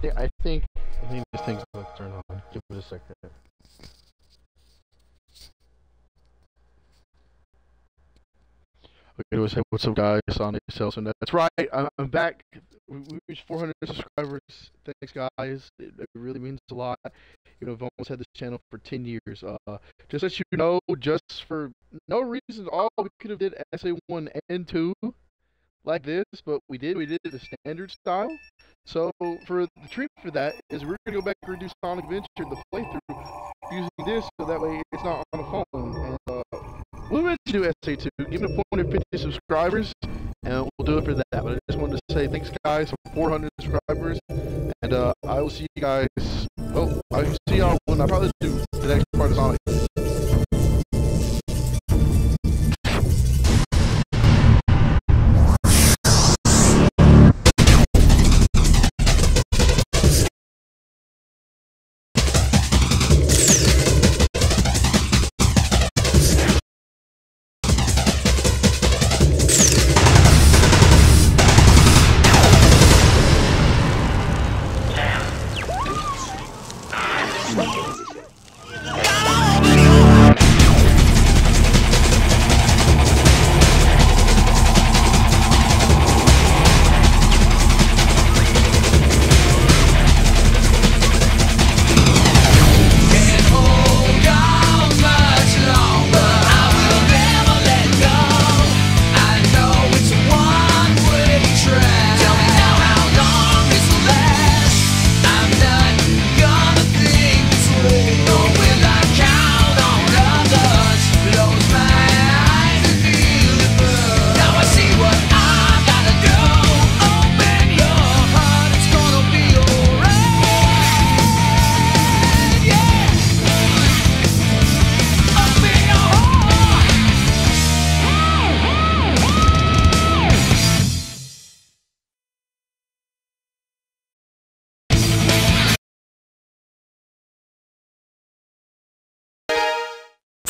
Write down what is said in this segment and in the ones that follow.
think I think I think this thing's gonna turn on. Give it a second. Okay, let's say what's up, guys? Sonic Selson. That's right. I'm, I'm back. We, we reached 400 subscribers. Thanks, guys. It, it really means a lot. You know, I've almost had this channel for 10 years. Uh, just let you know, just for no reason, all we could have did SA1 and 2 like this, but we did. We did the standard style. So for the treat for that is we're gonna go back and redo Sonic Adventure the playthrough using this, so that way it's not on the phone. And uh, we'll eventually do SA2. Give it 450 subscribers, and we'll do it for that. But I just wanted to say thanks, guys, for 400 subscribers, and uh, I will see you guys. Oh, I will see y'all when I probably do the next part of Sonic.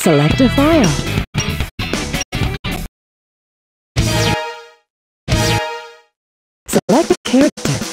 Select a file. Select a character.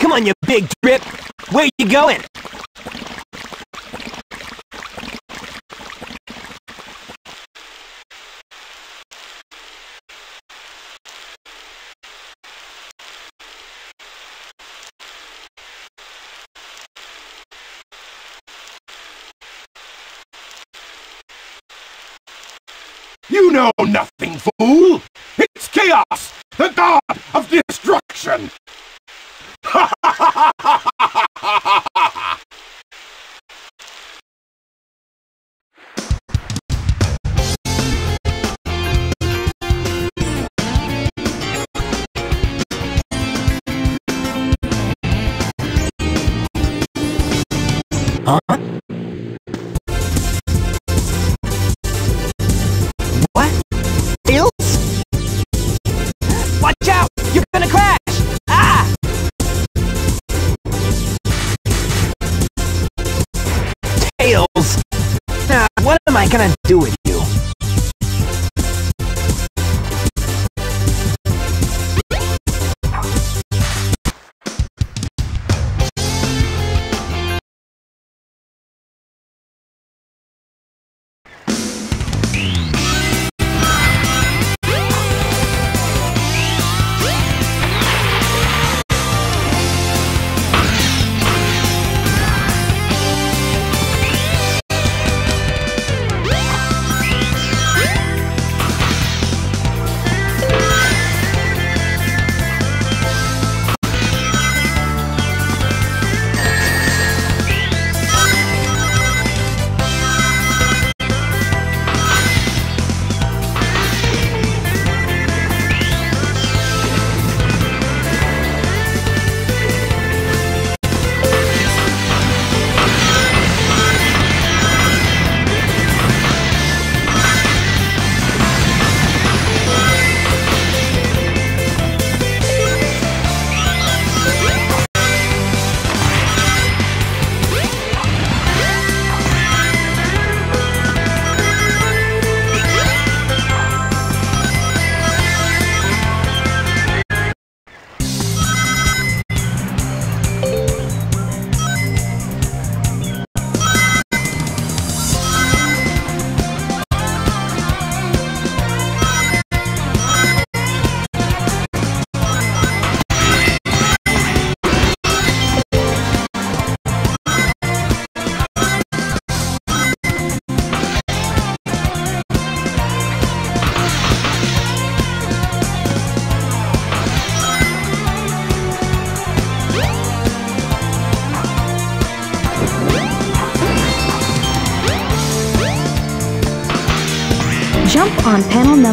Come on, you big drip. Where you going? You know nothing, fool! It's Chaos, the god of destruction!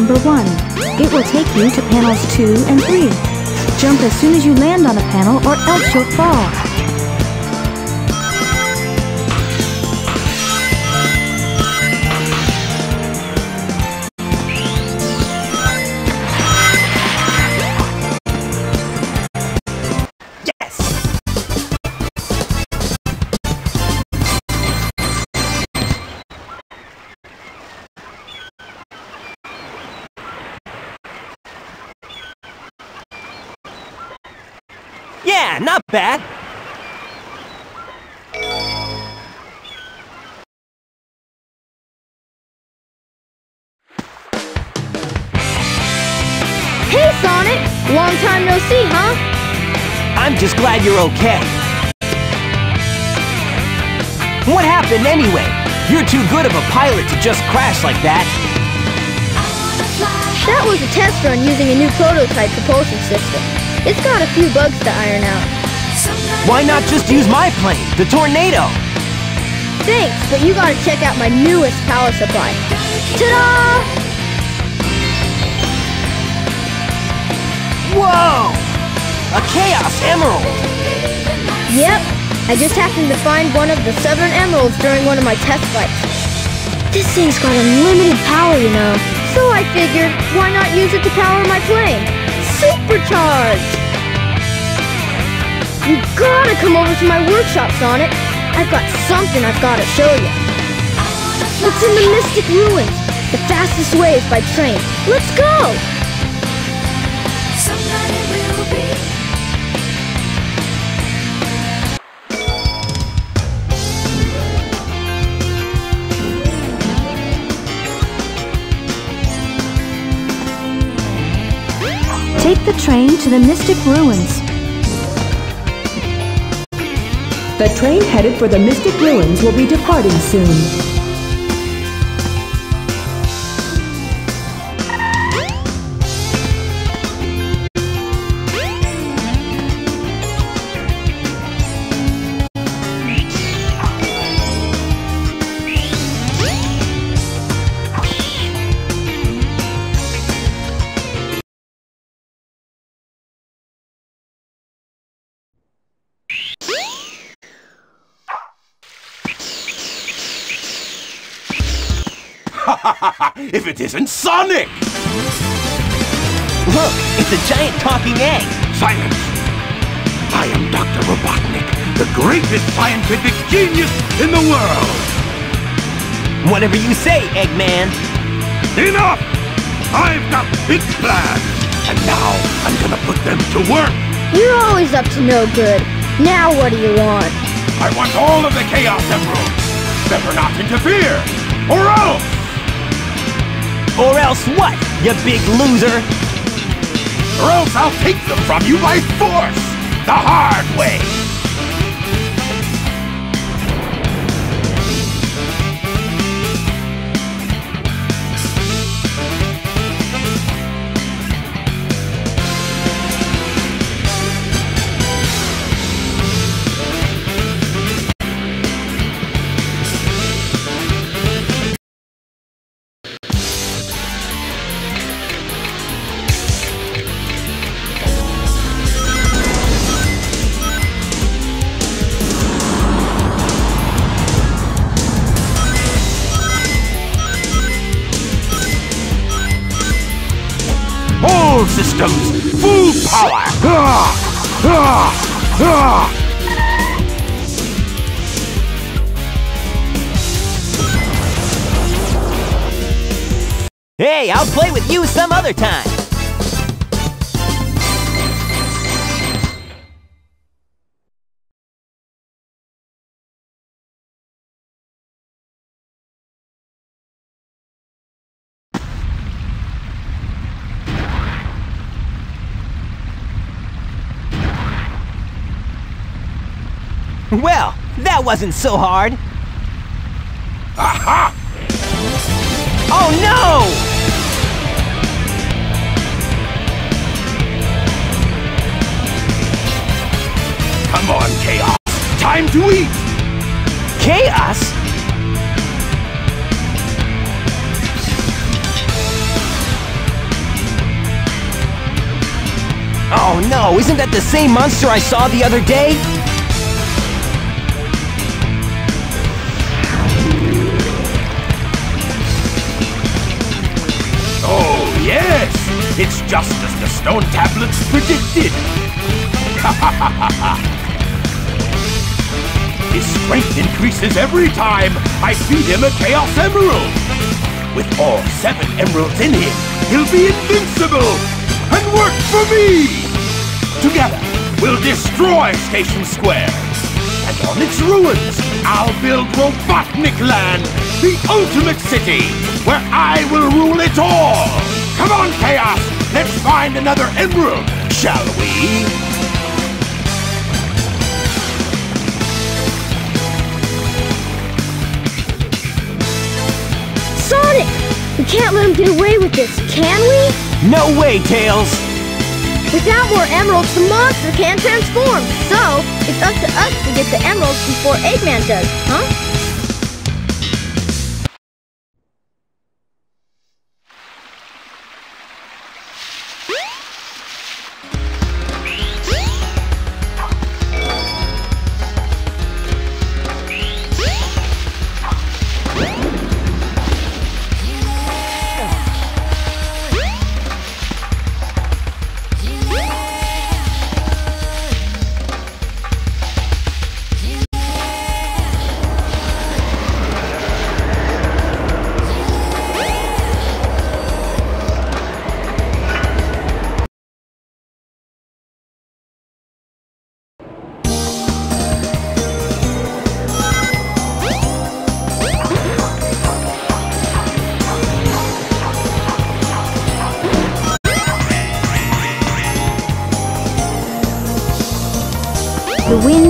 Number 1. It will take you to panels 2 and 3. Jump as soon as you land on a panel or else you'll fall. Yeah, not bad. Hey, Sonic! Long time no see, huh? I'm just glad you're okay. What happened anyway? You're too good of a pilot to just crash like that. That was a test run using a new prototype propulsion system. It's got a few bugs to iron out. Why not just use my plane, the Tornado? Thanks, but you gotta check out my newest power supply. Ta-da! Whoa! A Chaos Emerald! Yep, I just happened to find one of the seven emeralds during one of my test flights. This thing's got unlimited power, you know. So I figured, why not use it to power my plane? Supercharged! You gotta come over to my workshop, Sonic. I've got something I've gotta show you. It's in the Mystic Ruins. The fastest way is by train. Let's go! The train to the Mystic Ruins. The train headed for the Mystic Ruins will be departing soon. If it isn't Sonic! Look, it's a giant talking egg. Silence! I am Dr. Robotnik, the greatest scientific genius in the world! Whatever you say, Eggman. Enough! I've got big plans, and now I'm gonna put them to work! You're always up to no good. Now what do you want? I want all of the Chaos Emeralds! Better not interfere, or else! Or else what, you big loser? Or else I'll take them from you by force! The hard way! All systems, full power! Hey, I'll play with you some other time. Well, that wasn't so hard. Aha! Oh no! Come on, Chaos! Time to eat! Chaos? Oh no, isn't that the same monster I saw the other day? It's just as the stone tablets predicted! His strength increases every time I feed him a Chaos Emerald! With all seven emeralds in him, he'll be invincible! And work for me! Together, we'll destroy Station Square! And on its ruins, I'll build Robotnik Land, the ultimate city, where I will rule it all! Come on, Chaos! Let's find another emerald, shall we? Sonic! We can't let him get away with this, can we? No way, Tails! Without more emeralds, the monster can't transform. So, it's up to us to get the emeralds before Eggman does, huh?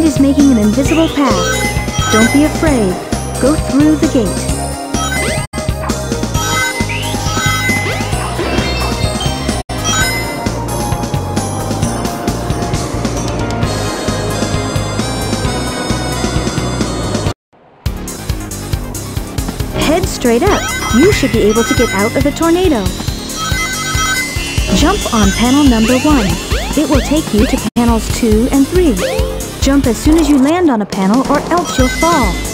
Is making an invisible path. Don't be afraid. Go through the gate. Head straight up. You should be able to get out of the tornado. Jump on panel number 1. It will take you to panels 2 and 3. Jump as soon as you land on a panel or else you'll fall.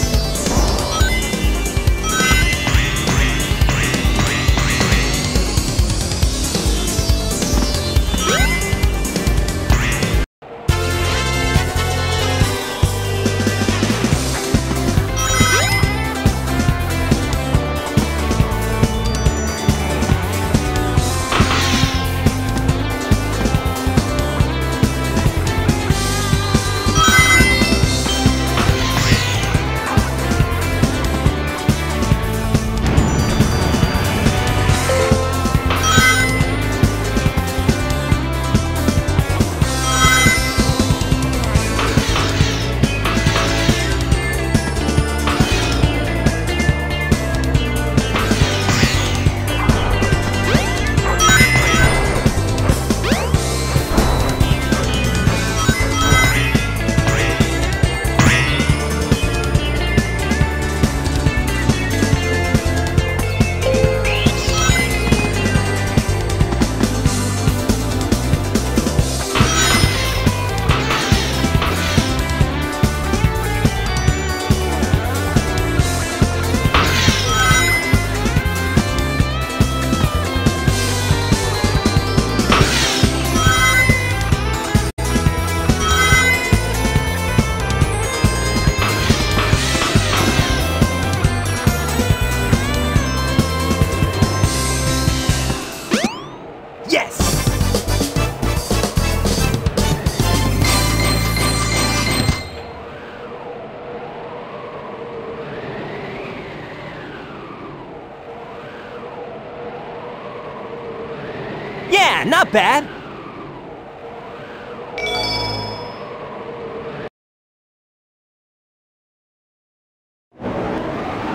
Bad.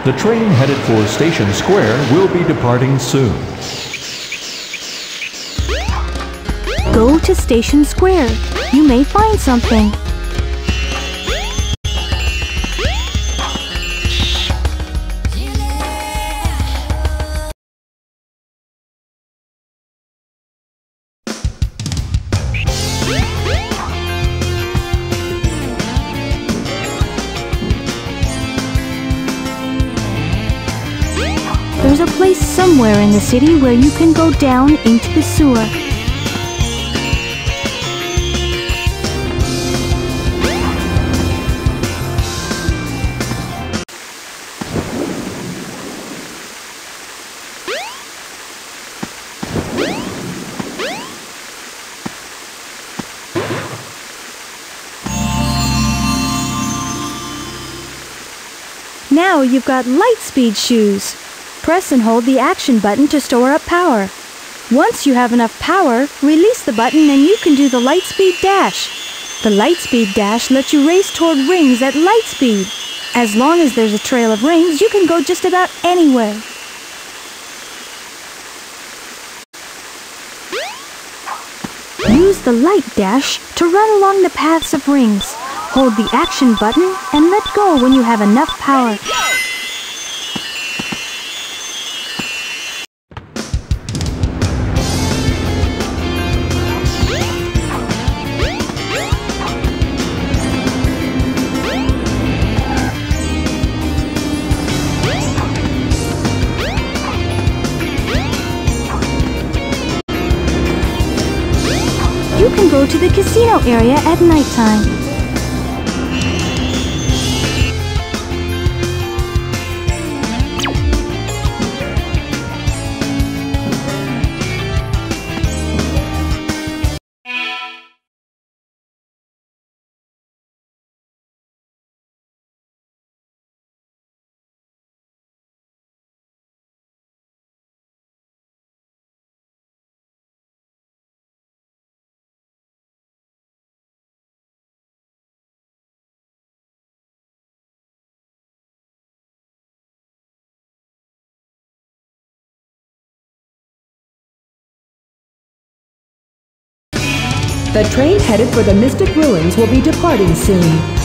The train headed for Station Square will be departing soon. Go to Station Square. You may find something. City where you can go down into the sewer. Now you've got Lightspeed shoes. Press and hold the action button to store up power. Once you have enough power, release the button and you can do the Lightspeed Dash. The Lightspeed Dash lets you race toward rings at light speed. As long as there's a trail of rings, you can go just about anywhere. Use the light dash to run along the paths of rings. Hold the action button and let go when you have enough power. To the casino area at nighttime. The train headed for the Mystic Ruins will be departing soon.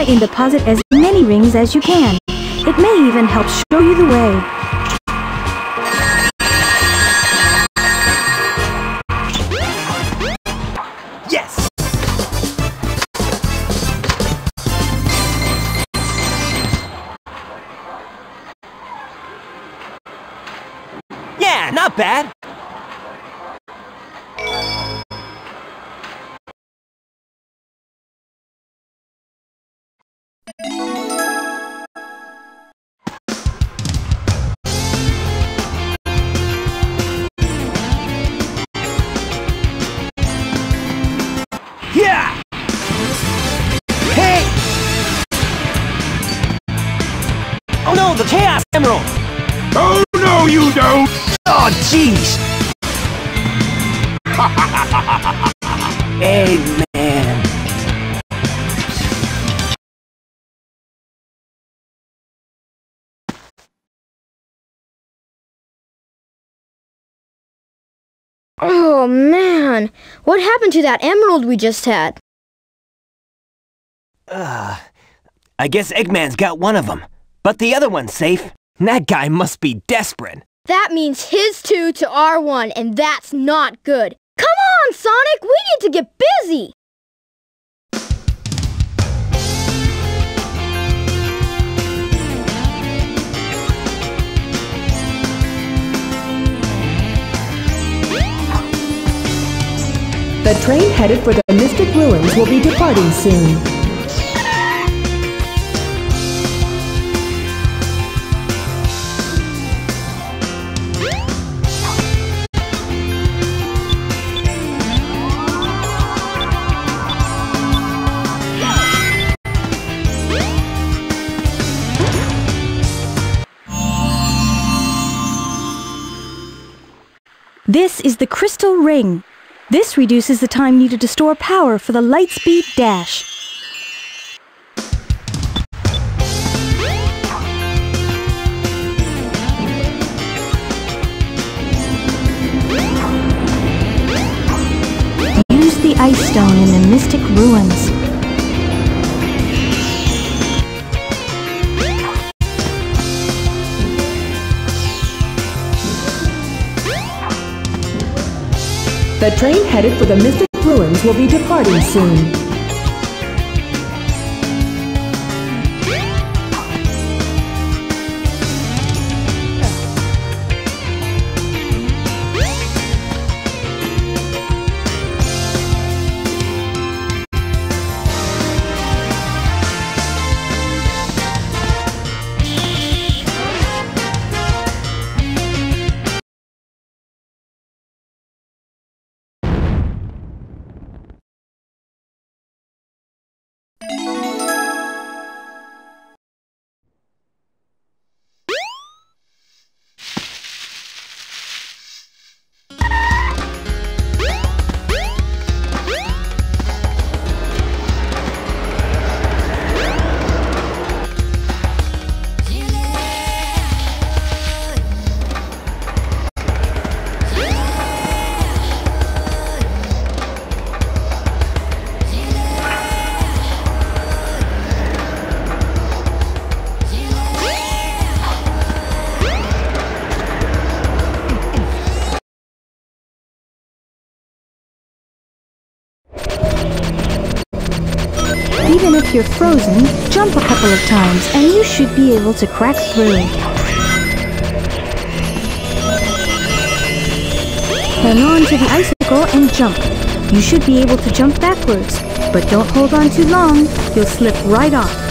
Try and deposit as many rings as you can. It may even help show you the way. Yes! Yeah, not bad. Emerald! Oh, no, you don't! Oh, jeez! hey, man. Oh man, what happened to that emerald we just had? Uh, I guess Eggman's got one of them, but the other one's safe. That guy must be desperate. That means his two to our one, and that's not good. Come on, Sonic, we need to get busy! The train headed for the Mystic Ruins will be departing soon. Is the Crystal Ring. This reduces the time needed to store power for the Lightspeed Dash. Use the Ice Stone in the Mystic Ruins. The train headed for the Mystic Ruins will be departing soon. You're frozen, jump a couple of times and you should be able to crack through. Hang on to the icicle and jump. You should be able to jump backwards, but don't hold on too long. You'll slip right off.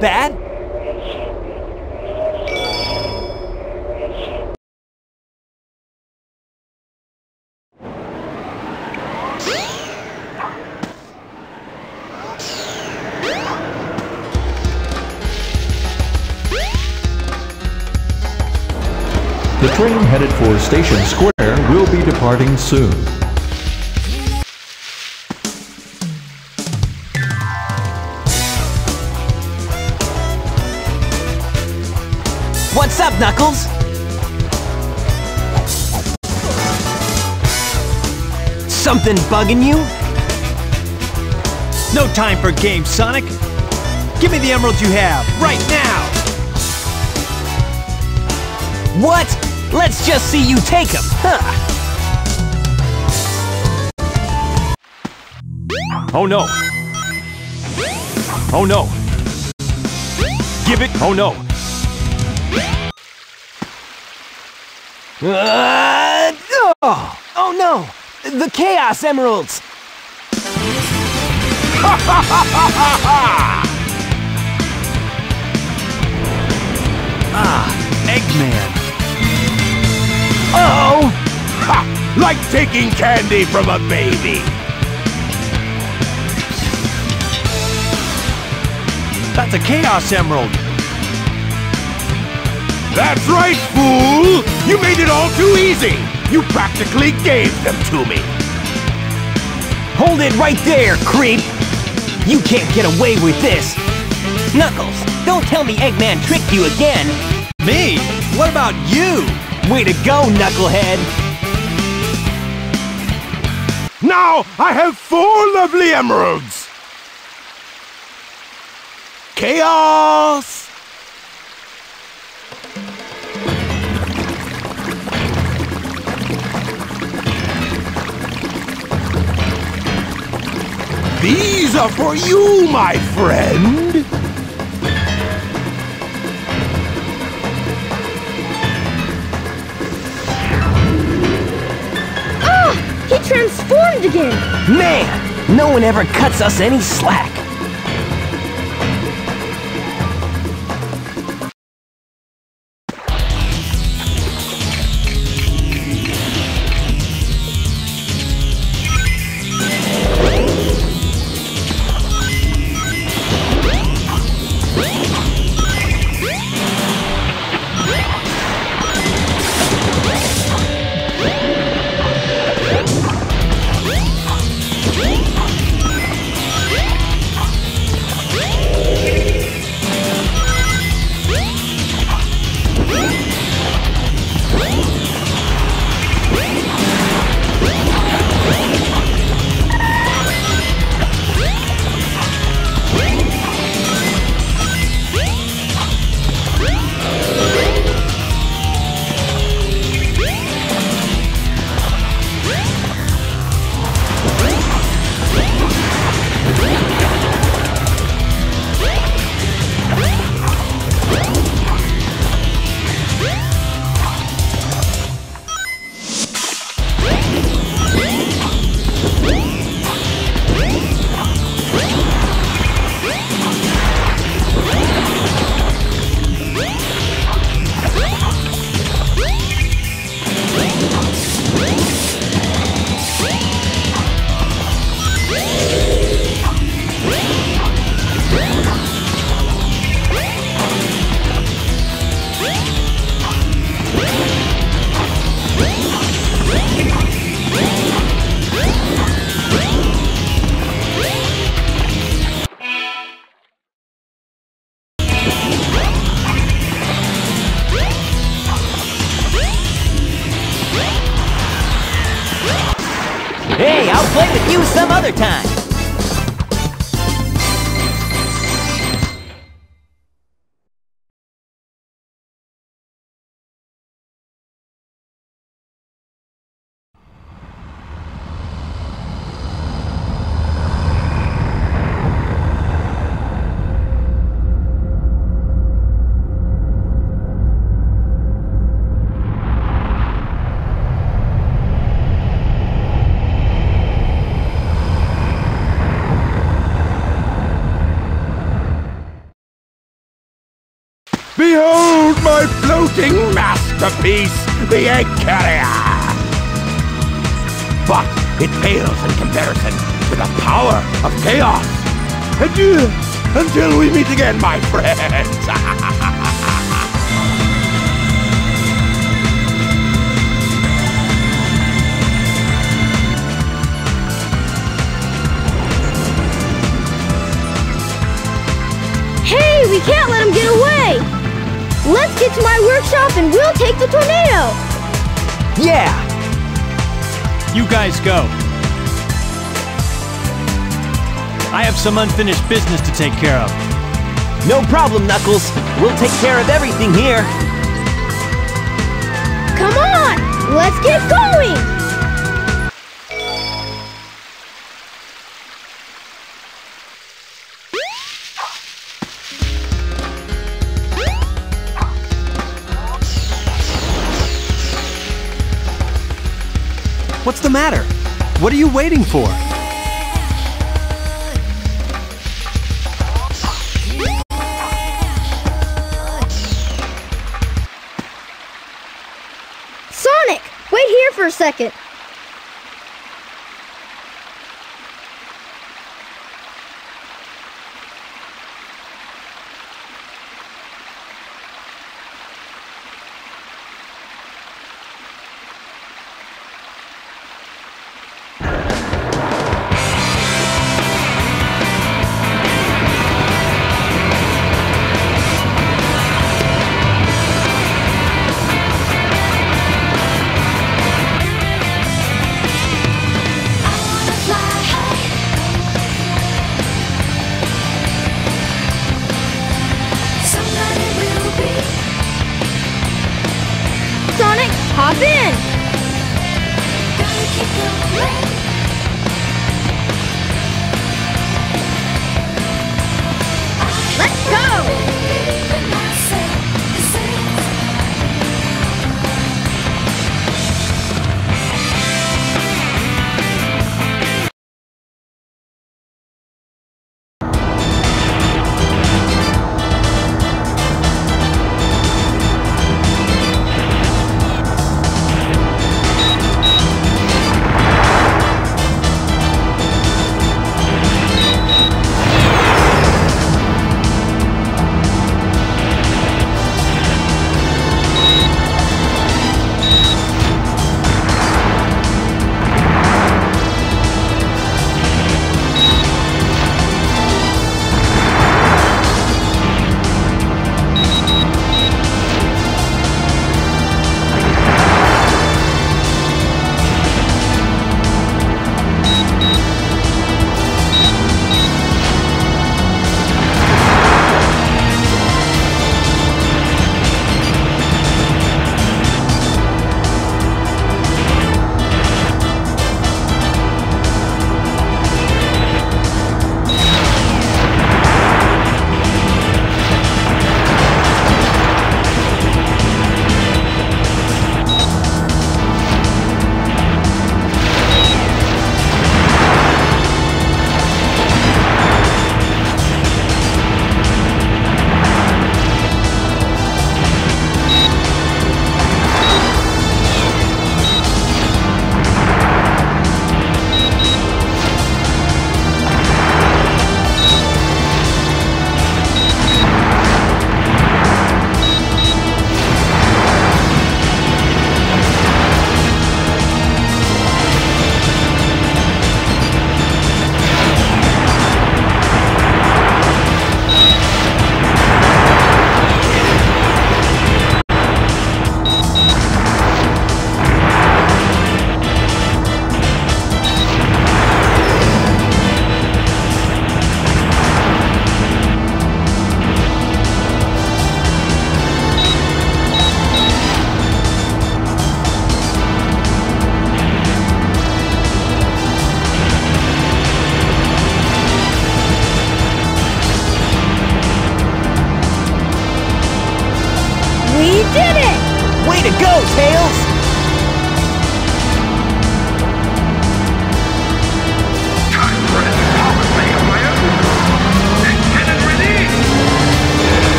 Bad. The train headed for Station Square will be departing soon. Knuckles? Something bugging you? No time for games, Sonic. Give me the emeralds you have, right now! What? Let's just see you take them. Huh. Oh no! Oh no! Give it! Oh no! Uh, oh, oh no! The Chaos Emeralds! Ah, Eggman! Oh! Ha! Like taking candy from a baby! That's a Chaos Emerald! That's right, fool! You made it all too easy! You practically gave them to me! Hold it right there, creep! You can't get away with this! Knuckles, don't tell me Eggman tricked you again! Me? What about you? Way to go, Knucklehead! Now I have four lovely emeralds! Chaos! These for you, my friend! Ah! He transformed again! Man, no one ever cuts us any slack. Masterpiece, the Egg Carrier. But it pales in comparison to the power of chaos. Adieu until we meet again, my friends. Hey, we can't let him get away! Let's get to my workshop and we'll take the tornado! Yeah! You guys go. I have some unfinished business to take care of. No problem, Knuckles. We'll take care of everything here. Come on! Let's get going! What's the matter? What are you waiting for? Sonic, wait here for a second.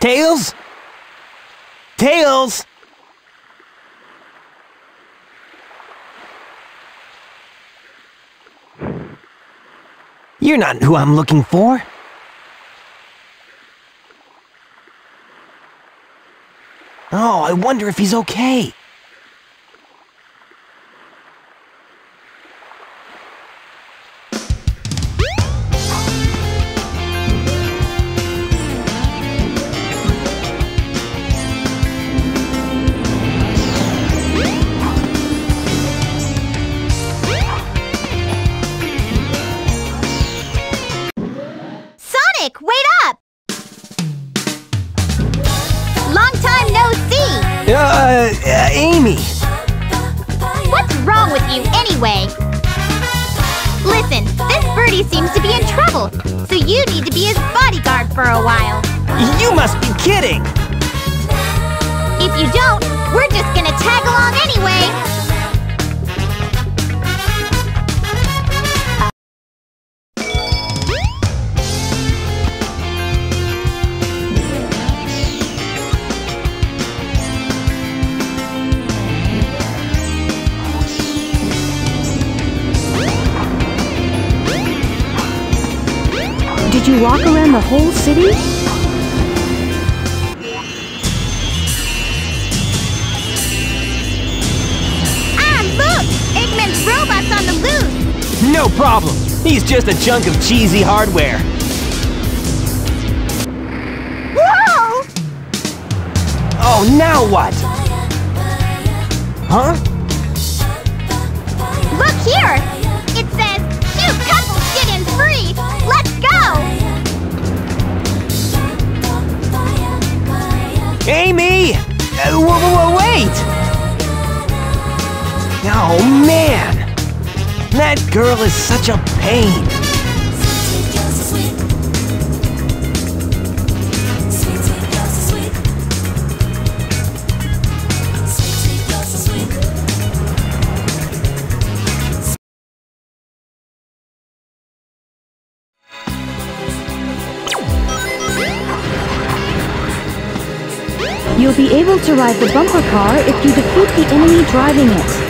Tails? Tails! You're not who I'm looking for. Oh, I wonder if he's okay. Did you walk around the whole city? Ah, look! Eggman's robot's on the loose! No problem. He's just a chunk of cheesy hardware. Whoa! Oh, now what? Huh? Look here! Amy! Uh, w- w- wait! Oh, man! That girl is such a pain. Ride the bumper car if you defeat the enemy driving it.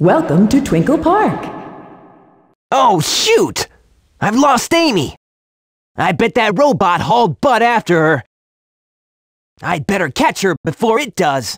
Welcome to Twinkle Park. Oh, shoot! I've lost Amy. I bet that robot hauled butt after her. I'd better catch her before it does.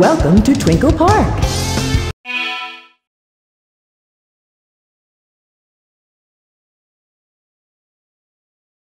Welcome to Twinkle Park.